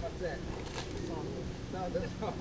What's? No, that's not.